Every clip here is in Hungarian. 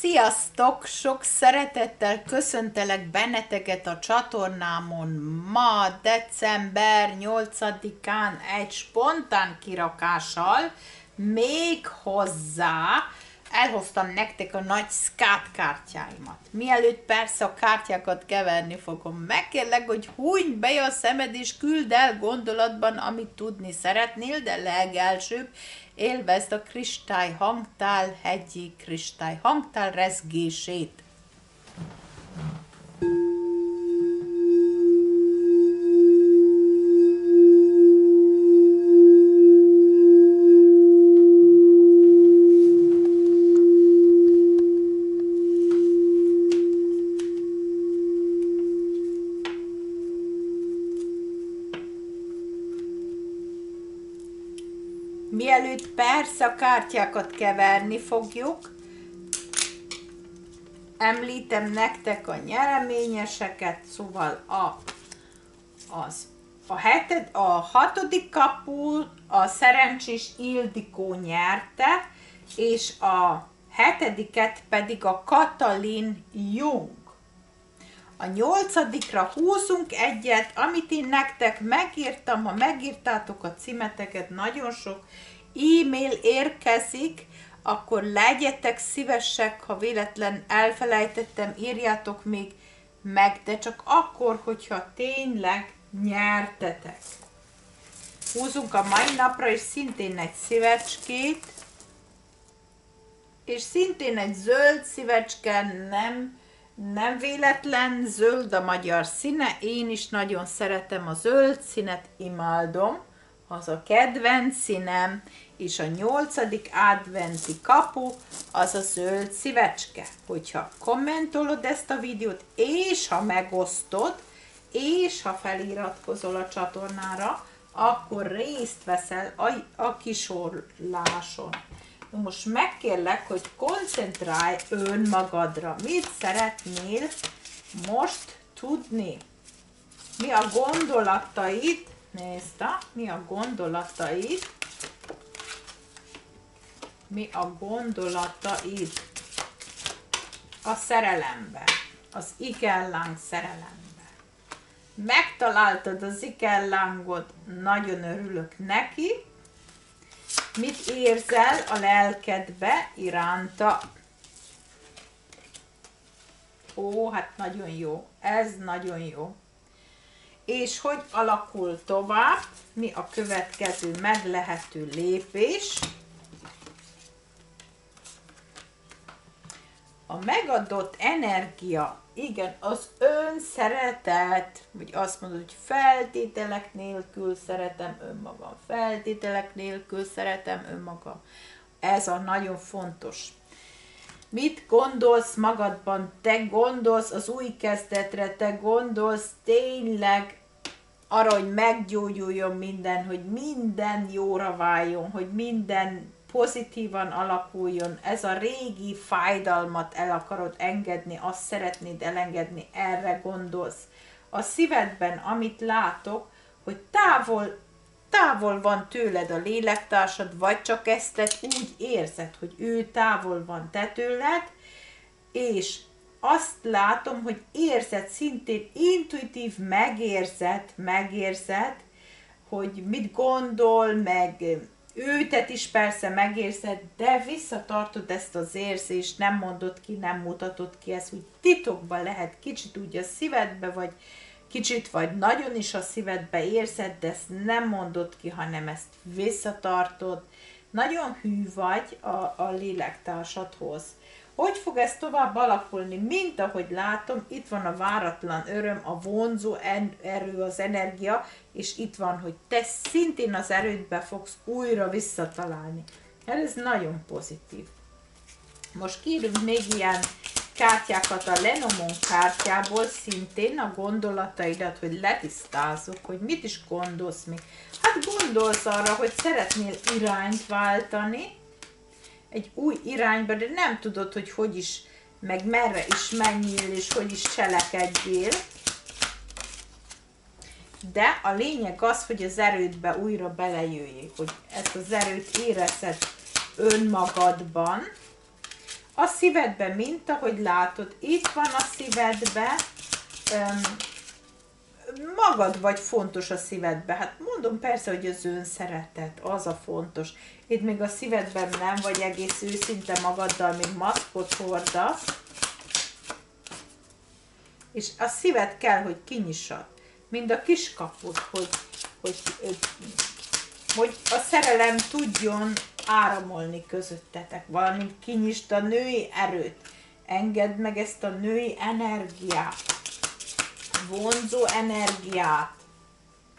Sziasztok! Sok szeretettel köszöntelek benneteket a csatornámon ma, december 8-án egy spontán kirakással, még hozzá elhoztam nektek a nagy skat kártyáimat. Mielőtt persze a kártyákat keverni fogom, megkérlek, hogy húny be a szemed és küld el gondolatban, amit tudni szeretnél, de legelsőbb élvezd a kristály hangtál hegyi kristály hangtál rezgését. Kártyákat keverni fogjuk, említem nektek a nyereményeseket, szóval a, az, a, heted, a hatodik kapu a szerencsés Ildikó nyerte, és a hetediket pedig a Katalin Jung. A nyolcadikra húzunk egyet, amit én nektek megírtam, ha megírtátok a címeteket, nagyon sok e-mail érkezik, akkor legyetek szívesek, ha véletlen elfelejtettem, írjátok még meg, de csak akkor, hogyha tényleg nyertetek. Húzunk a mai napra, és szintén egy szívecskét, és szintén egy zöld szívecske, nem nem véletlen zöld a magyar színe, én is nagyon szeretem a zöld színet, imádom, az a kedvenc színem, és a nyolcadik adventi kapu az a zöld szívecske. Hogyha kommentolod ezt a videót, és ha megosztod, és ha feliratkozol a csatornára, akkor részt veszel a, a kisorláson. Most megkérlek, hogy koncentrálj önmagadra. Mit szeretnél most tudni? Mi a gondolataid? Nézd, mi a gondolataid? Mi a gondolataid? A szerelemben. Az ikelláng szerelemben. Megtaláltad az ikellángot, nagyon örülök neki Mit érzel a lelkedbe iránta? Ó, hát nagyon jó. Ez nagyon jó. És hogy alakul tovább? Mi a következő meglehető lépés? A megadott energia igen, az önszeretet, vagy azt mondod, hogy feltételek nélkül szeretem önmagam, feltételek nélkül szeretem önmagam. Ez a nagyon fontos. Mit gondolsz magadban? Te gondolsz az új kezdetre, te gondolsz tényleg arra, hogy meggyógyuljon minden, hogy minden jóra váljon, hogy minden pozitívan alakuljon, ez a régi fájdalmat el akarod engedni, azt szeretnéd elengedni, erre gondolsz. A szívedben, amit látok, hogy távol, távol van tőled a lélektársad, vagy csak ezt úgy érzed, hogy ő távol van te tőled, és azt látom, hogy érzed, szintén intuitív megérzed, megérzed, hogy mit gondol, meg őtet is persze megérzed, de visszatartod ezt az érzést, nem mondod ki, nem mutatod ki, ez úgy titokban lehet, kicsit úgy a szívedbe, vagy kicsit vagy nagyon is a szívedbe érzed, de ezt nem mondod ki, hanem ezt visszatartod. Nagyon hű vagy a, a lélektársadhoz. Hogy fog ez tovább alakulni? Mint ahogy látom, itt van a váratlan öröm, a vonzó erő, az energia, és itt van, hogy te szintén az erődbe fogsz újra visszatalálni. Hát ez nagyon pozitív. Most kérünk még ilyen kártyákat a Lenomon kártyából, szintén a gondolataidat, hogy letisztázzuk, hogy mit is gondolsz még. Hát gondolsz arra, hogy szeretnél irányt váltani, egy új irányba, de nem tudod, hogy hogy is, meg merre is menjél, és hogy is cselekedjél. De a lényeg az, hogy az erődbe újra belejöjjék, hogy ezt az erőt érezed önmagadban. a szívedbe, mint ahogy látod, itt van a szívedbe, öm, magad vagy fontos a szívedbe. Hát mondom persze, hogy az szeretet, az a fontos. Itt még a szívedben nem vagy egész őszinte magaddal, még maszkot hordasz. És a szíved kell, hogy kinyissad. Mind a kiskaput, hogy, hogy, hogy, hogy a szerelem tudjon áramolni közöttetek. Valamint kinyisd a női erőt. Engedd meg ezt a női energiát vonzó energiát,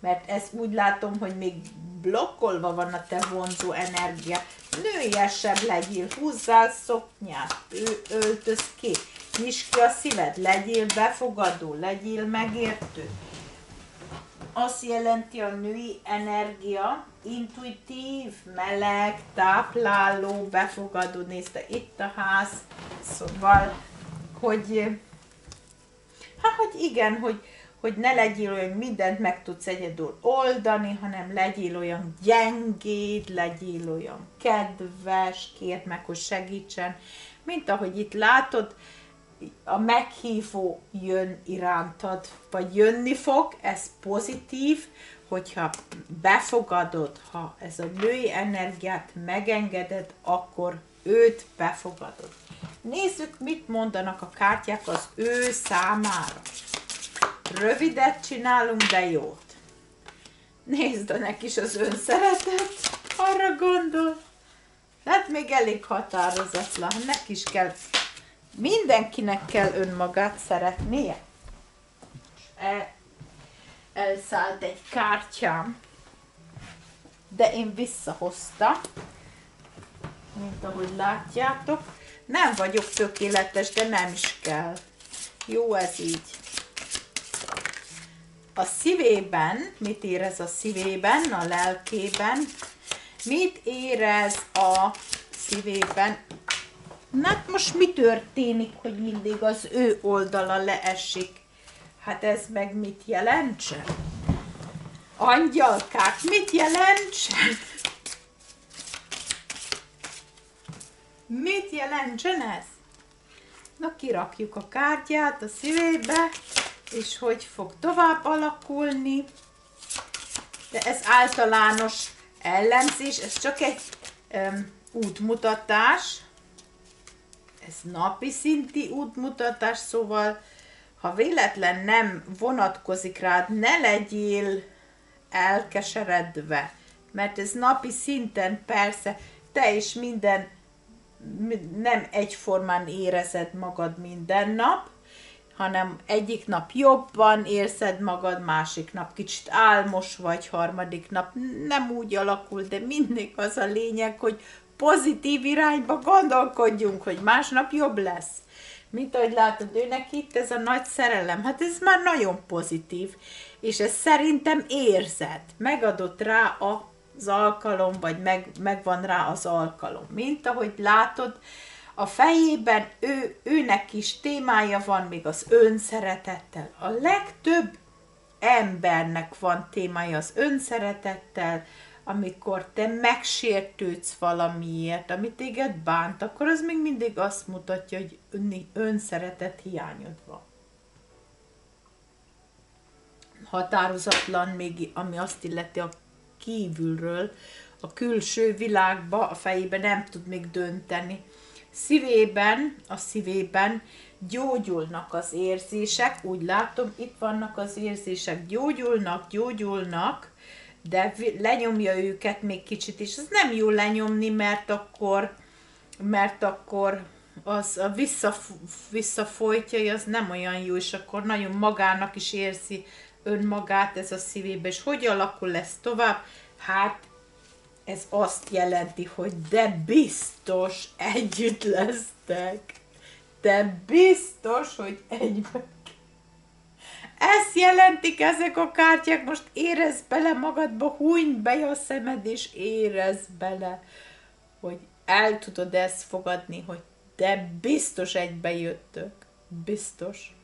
mert ez úgy látom, hogy még blokkolva van a te vonzó energia. Nőiesebb legyél, húzzál szoknyát, ő öltöz ki, nyisd ki a szíved, legyél befogadó, legyél megértő. Azt jelenti a női energia, intuitív, meleg, tápláló, befogadó, nézte itt a ház, szóval, hogy Hát, hogy igen, hogy, hogy ne legyél olyan, mindent meg tudsz egyedül oldani, hanem legyél olyan gyengéd, legyél olyan kedves, kérd meg, hogy segítsen. Mint ahogy itt látod, a meghívó jön irántad, vagy jönni fog, ez pozitív, hogyha befogadod, ha ez a női energiát megengeded, akkor őt befogadod. Nézzük, mit mondanak a kártyák az ő számára. Rövidet csinálunk, de jót. Nézd, a neki is az önszeretet. Arra gondol. Hát még elég határozatlan. Neki is kell, mindenkinek kell önmagát szeretnie. El, elszállt egy kártyám, de én visszahoztam, mint ahogy látjátok. Nem vagyok tökéletes, de nem is kell. Jó ez így. A szívében, mit érez a szívében, a lelkében, mit érez a szívében. Na hát most mi történik, hogy mindig az ő oldala leesik? Hát ez meg mit jelentsen? Angyalkák, mit jelentsen? Mit jelentsen ez? Na, kirakjuk a kártyát a szívébe, és hogy fog tovább alakulni. De ez általános ellenzés, ez csak egy um, útmutatás. Ez napi szinti útmutatás, szóval ha véletlen nem vonatkozik rád, ne legyél elkeseredve, mert ez napi szinten persze te is minden nem egyformán érezed magad minden nap, hanem egyik nap jobban érzed magad, másik nap kicsit álmos vagy, harmadik nap nem úgy alakul, de mindig az a lényeg, hogy pozitív irányba gondolkodjunk, hogy másnap jobb lesz. Mint ahogy látod, őnek itt ez a nagy szerelem, hát ez már nagyon pozitív, és ez szerintem érzed, megadott rá a az alkalom, vagy meg, megvan rá az alkalom. Mint ahogy látod, a fejében ő, őnek is témája van még az önszeretettel. A legtöbb embernek van témája az önszeretettel, amikor te megsértődsz valamiért, amit téged bánt, akkor az még mindig azt mutatja, hogy önszeretet hiányod van. Határozatlan még, ami azt illeti a kívülről, a külső világba, a fejébe nem tud még dönteni. Szívében, a szívében gyógyulnak az érzések, úgy látom, itt vannak az érzések, gyógyulnak, gyógyulnak, de lenyomja őket még kicsit, és ez nem jó lenyomni, mert akkor, mert akkor az a vissza, visszafolytja, az nem olyan jó, és akkor nagyon magának is érzi önmagát ez a szívébe, és hogy alakul lesz tovább? Hát ez azt jelenti, hogy de biztos együtt lesztek. De biztos, hogy egyben. Ezt jelentik ezek a kártyák, most érez bele magadba, húny be a szemed, és érez bele, hogy el tudod ezt fogadni, hogy de biztos egybe jöttök. Biztos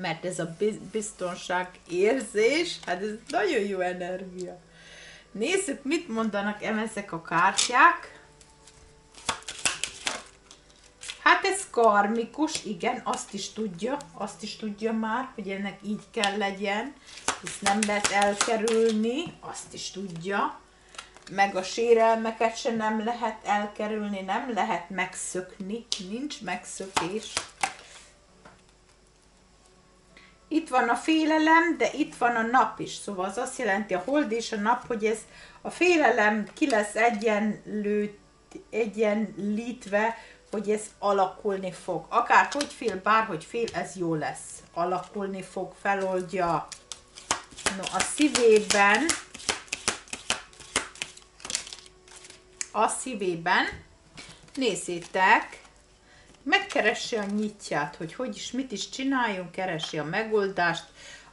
mert ez a biztonság érzés, hát ez nagyon jó energia. Nézzük, mit mondanak ezek a kártyák. karmikus, igen, azt is tudja, azt is tudja már, hogy ennek így kell legyen, ezt nem lehet elkerülni, azt is tudja, meg a sérelmeket se nem lehet elkerülni, nem lehet megszökni, nincs megszökés. Itt van a félelem, de itt van a nap is, szóval az azt jelenti a hold és a nap, hogy ez a félelem ki lesz egyenlőt, egyenlítve, hogy ez alakulni fog. Akár hogy fél, bárhogy fél, ez jó lesz. Alakulni fog, feloldja. No, a szívében, a szívében, nézzétek, megkeresi a nyitját, hogy hogy is, mit is csináljon, keresi a megoldást,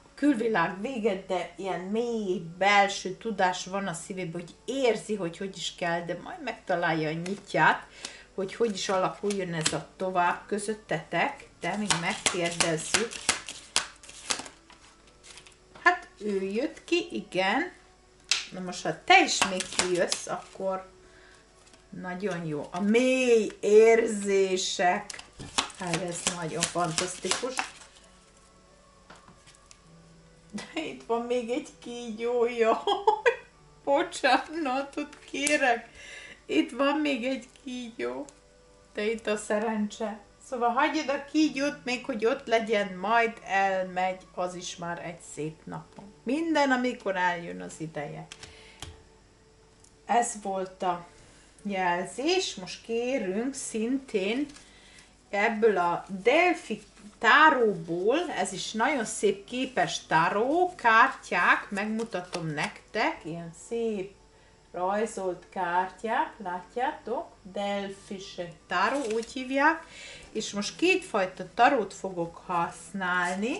a külvilág véget, de ilyen mély belső tudás van a szívében, hogy érzi, hogy hogy is kell, de majd megtalálja a nyitját, hogy hogy is alakuljon ez a tovább közöttetek, de még megkérdezzük. Hát ő jött ki, igen. Na most, ha te is még kijössz, akkor nagyon jó. A mély érzések. Hát ez nagyon fantasztikus. De itt van még egy kígyója. Bocsánatot kérek. Itt van még egy kígyó. De itt a szerencse. Szóval hagyjad a kígyót még, hogy ott legyen, majd elmegy, az is már egy szép napon. Minden, amikor eljön az ideje. Ez volt a jelzés. Most kérünk szintén ebből a Delphi táróból, ez is nagyon szép képes táró, kártyák, megmutatom nektek, ilyen szép rajzolt kártyák, látjátok? Delfis taró, úgy hívják. És most kétfajta tarót fogok használni.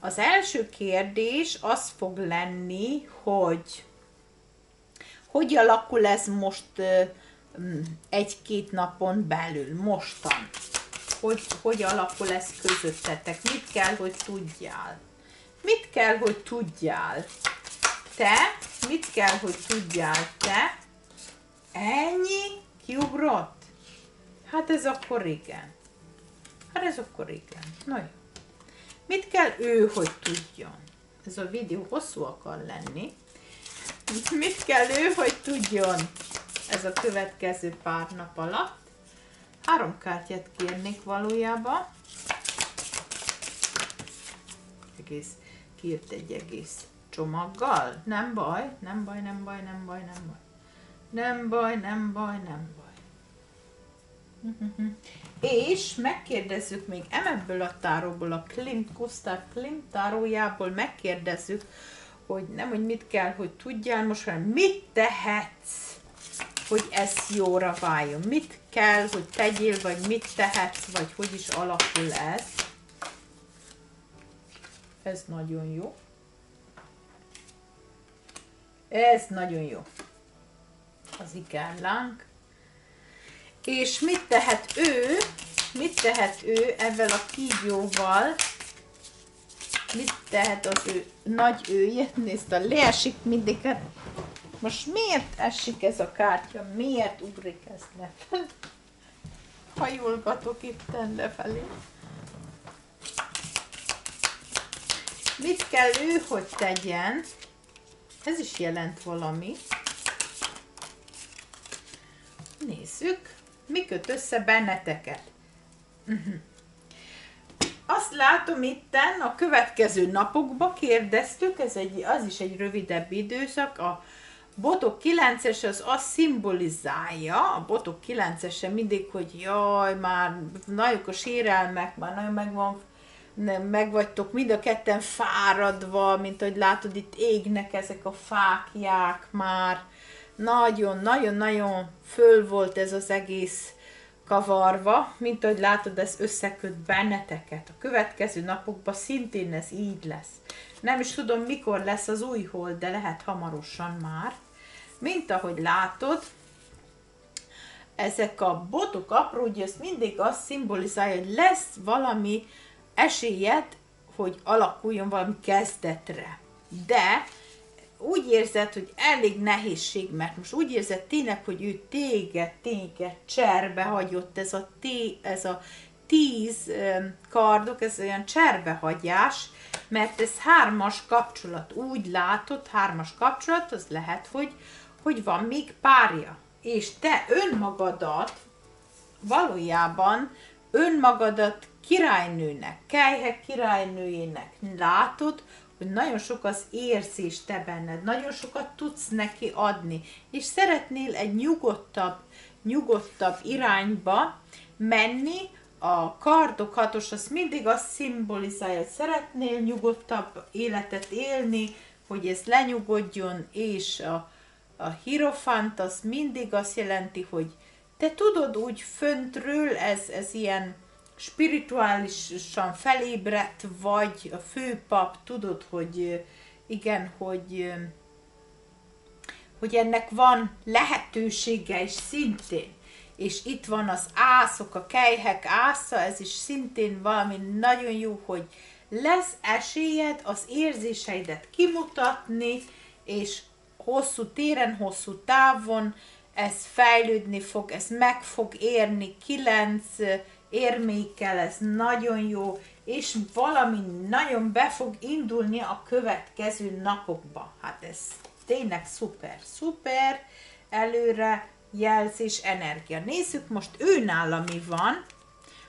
Az első kérdés az fog lenni, hogy hogy alakul ez most egy-két napon belül, mostan? Hogy, hogy alakul ez közöttetek? Mit kell, hogy tudjál? Mit kell, hogy tudjál? Te Mit kell, hogy tudjál te? Ennyi? Kiugrott? Hát ez akkor igen. Hát ez akkor igen. Na jó. Mit kell ő, hogy tudjon? Ez a videó hosszú akar lenni. Mit kell ő, hogy tudjon ez a következő pár nap alatt? Három kártyát kérnék valójában. Egész, kiírt egy egész csomaggal? Nem baj, nem baj, nem baj, nem baj, nem baj. Nem baj, nem baj, nem baj. És megkérdezzük még emebből a táróból, a Klimt, Gustav Klimt tárójából megkérdezzük, hogy nem, hogy mit kell, hogy tudjál most, hanem mit tehetsz, hogy ez jóra váljon. Mit kell, hogy tegyél, vagy mit tehetsz, vagy hogy is alakul ez. Ez nagyon jó. Ez nagyon jó. Az ikárlánk. És mit tehet ő, mit tehet ő ezzel a kígyóval, mit tehet az ő nagy ője, nézd, a leesik mindig, hát most miért esik ez a kártya, miért ugrik ez lefelé? Hajolgatok itt lefelé. Mit kell ő, hogy tegyen? Ez is jelent valami. Nézzük, mi köt össze benneteket. Uh-huh. Azt látom itten a következő napokba kérdeztük, ez egy, az is egy rövidebb időszak, a botok 9-es az azt szimbolizálja, a botok 9-ese mindig, hogy jaj, már nagyok a sérelmek, már nagyon meg van nem, meg vagytok mind a ketten fáradva, mint hogy látod, itt égnek ezek a fákják már. Nagyon-nagyon-nagyon föl volt ez az egész kavarva, mint ahogy látod, ez összeköt benneteket. A következő napokban szintén ez így lesz. Nem is tudom, mikor lesz az új hold, de lehet hamarosan már. Mint ahogy látod, ezek a botok apró, ugye ezt mindig azt szimbolizálja, hogy lesz valami esélyed, hogy alakuljon valami kezdetre. De úgy érzed, hogy elég nehézség, mert most úgy érzed tényleg, hogy ő téged, téged cserbe hagyott, ez a, té, ez a tíz kardok, ez olyan cserbehagyás, mert ez hármas kapcsolat. Úgy látod, hármas kapcsolat, az lehet, hogy, hogy van még párja. És te önmagadat valójában önmagadat királynőnek, kejhek királynőjének látod, hogy nagyon sok az érzés te benned, nagyon sokat tudsz neki adni, és szeretnél egy nyugodtabb, nyugodtabb irányba menni, a kardok hatos az mindig azt szimbolizálja, hogy szeretnél nyugodtabb életet élni, hogy ez lenyugodjon, és a, a hierofant az mindig azt jelenti, hogy te tudod úgy föntről, ez, ez ilyen spirituálisan felébredt vagy, a főpap, tudod, hogy igen, hogy, hogy ennek van lehetősége is szintén. És itt van az ászok, a kejhek ásza, ez is szintén valami nagyon jó, hogy lesz esélyed az érzéseidet kimutatni, és hosszú téren, hosszú távon ez fejlődni fog, ez meg fog érni kilenc érmékkel, ez nagyon jó, és valami nagyon be fog indulni a következő napokba. Hát ez tényleg szuper, szuper, előre jelzés, energia. Nézzük most ő nála mi van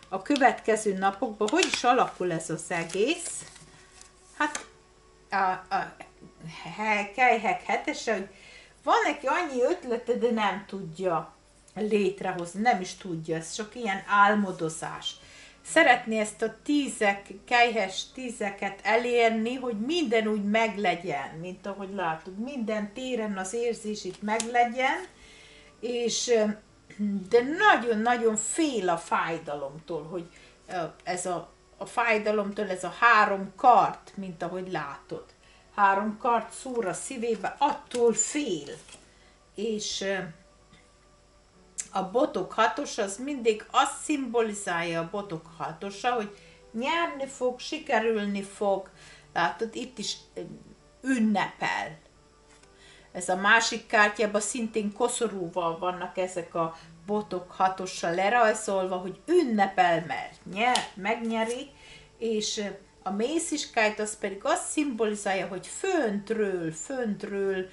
a következő napokban, hogy is alakul ez az egész. Hát a, a kejhek hetese, hogy van neki annyi ötlete, de nem tudja létrehozni, nem is tudja, ez csak ilyen álmodozás. Szeretné ezt a tízek, kejhes tízeket elérni, hogy minden úgy meglegyen, mint ahogy látod, minden téren az érzés itt meglegyen, és de nagyon-nagyon fél a fájdalomtól, hogy ez a, a fájdalomtól ez a három kart, mint ahogy látod. Három kart szúr a szívébe, attól fél. És a botok hatos az mindig azt szimbolizálja a botok hatosa, hogy nyerni fog, sikerülni fog. Látod, itt is ünnepel. Ez a másik kártyában szintén koszorúval vannak ezek a botok hatossal lerajzolva, hogy ünnepel, mert nyer, megnyeri, és a mésziskájt az pedig azt szimbolizálja, hogy föntről, föntről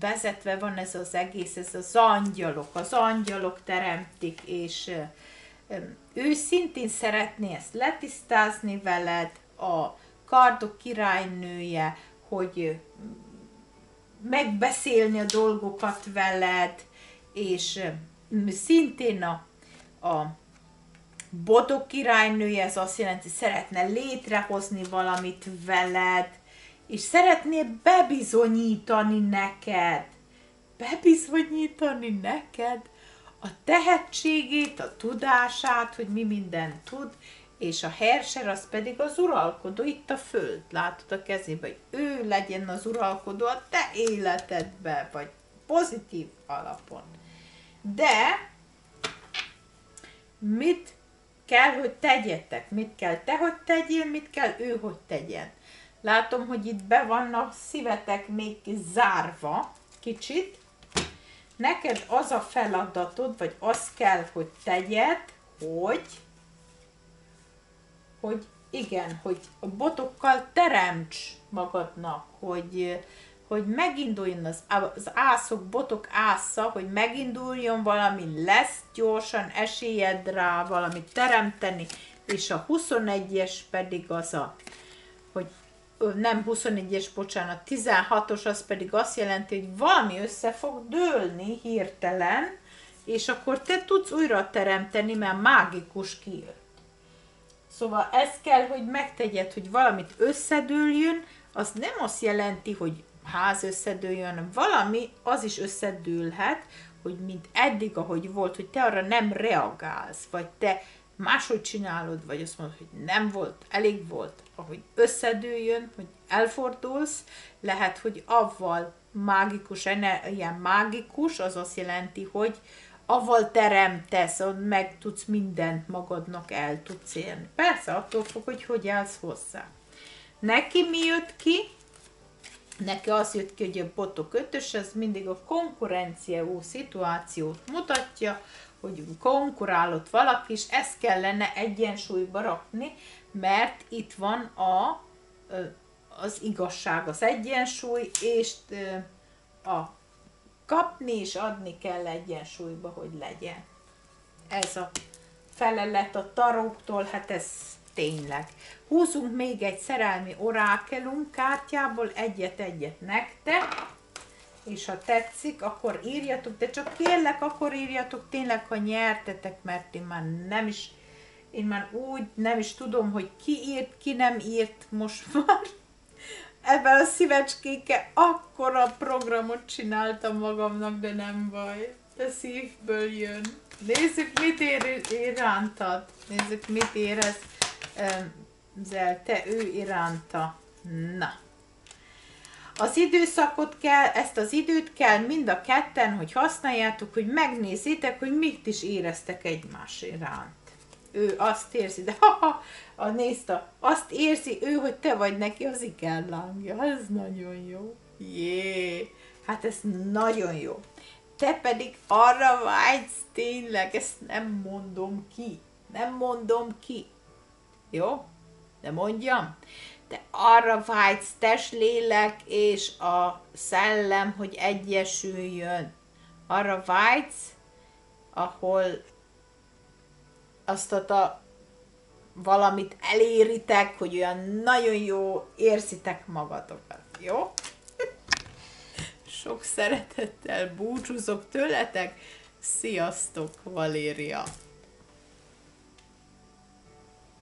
vezetve van ez az egész, ez az angyalok, az angyalok teremtik, és ő szintén szeretné ezt letisztázni veled, a kardok királynője, hogy megbeszélni a dolgokat veled, és szintén a, a botok királynője, ez azt jelenti, szeretne létrehozni valamit veled, és szeretné bebizonyítani neked, bebizonyítani neked a tehetségét, a tudását, hogy mi mindent tud, és a herser az pedig az uralkodó, itt a föld, látod a kezében, hogy ő legyen az uralkodó a te életedbe, vagy pozitív alapon. De mit kell, hogy tegyetek? Mit kell te, hogy tegyél, mit kell ő, hogy tegyen? Látom, hogy itt be vannak szívetek még zárva kicsit. Neked az a feladatod, vagy az kell, hogy tegyed, hogy hogy igen, hogy a botokkal teremts magadnak, hogy, hogy meginduljon az, az ászok, botok ásza, hogy meginduljon valami, lesz gyorsan esélyed rá valamit teremteni, és a 21-es pedig az a, hogy nem 21-es, bocsánat, 16-os az pedig azt jelenti, hogy valami össze fog dőlni hirtelen, és akkor te tudsz újra teremteni, mert mágikus kijött. Szóval ez kell, hogy megtegyed, hogy valamit összedőljön, az nem azt jelenti, hogy ház összedőljön, valami az is összedőlhet, hogy mint eddig, ahogy volt, hogy te arra nem reagálsz, vagy te máshogy csinálod, vagy azt mondod, hogy nem volt, elég volt, ahogy összedőljön, hogy elfordulsz, lehet, hogy avval mágikus, ilyen mágikus, az azt jelenti, hogy avval teremtesz, meg tudsz mindent magadnak el tudsz élni. Persze, attól fog, hogy hogy állsz hozzá. Neki mi jött ki? Neki az jött ki, hogy a botok ötös, ez mindig a konkurenciáú szituációt mutatja, hogy konkurálott valaki, és ezt kellene egyensúlyba rakni, mert itt van a, az igazság, az egyensúly, és a kapni és adni kell egyensúlyba, hogy legyen. Ez a felelet a taróktól, hát ez tényleg. Húzunk még egy szerelmi orákelunk kártyából, egyet-egyet nektek, és ha tetszik, akkor írjatok, de csak kérlek, akkor írjatok tényleg, ha nyertetek, mert én már nem is, én már úgy nem is tudom, hogy ki írt, ki nem írt most már. Ebben a szívecskékkel akkora programot csináltam magamnak, de nem baj. De szívből jön. Nézzük, mit ér irántad. Nézzük, mit érez Zel, te ő iránta. Na. Az időszakot kell, ezt az időt kell mind a ketten, hogy használjátok, hogy megnézzétek, hogy mit is éreztek egymás iránt. Ő azt érzi, de ha, ha a nézta, azt érzi ő, hogy te vagy neki az ikerlángja. Ez nagyon jó. Jé, hát ez nagyon jó. Te pedig arra vágysz tényleg, ezt nem mondom ki. Nem mondom ki. Jó? De mondjam? Te arra vágysz lélek és a szellem, hogy egyesüljön. Arra vágysz, ahol azt a valamit eléritek, hogy olyan nagyon jó érzitek magatokat. Jó? Sok szeretettel búcsúzok tőletek. Sziasztok, Valéria!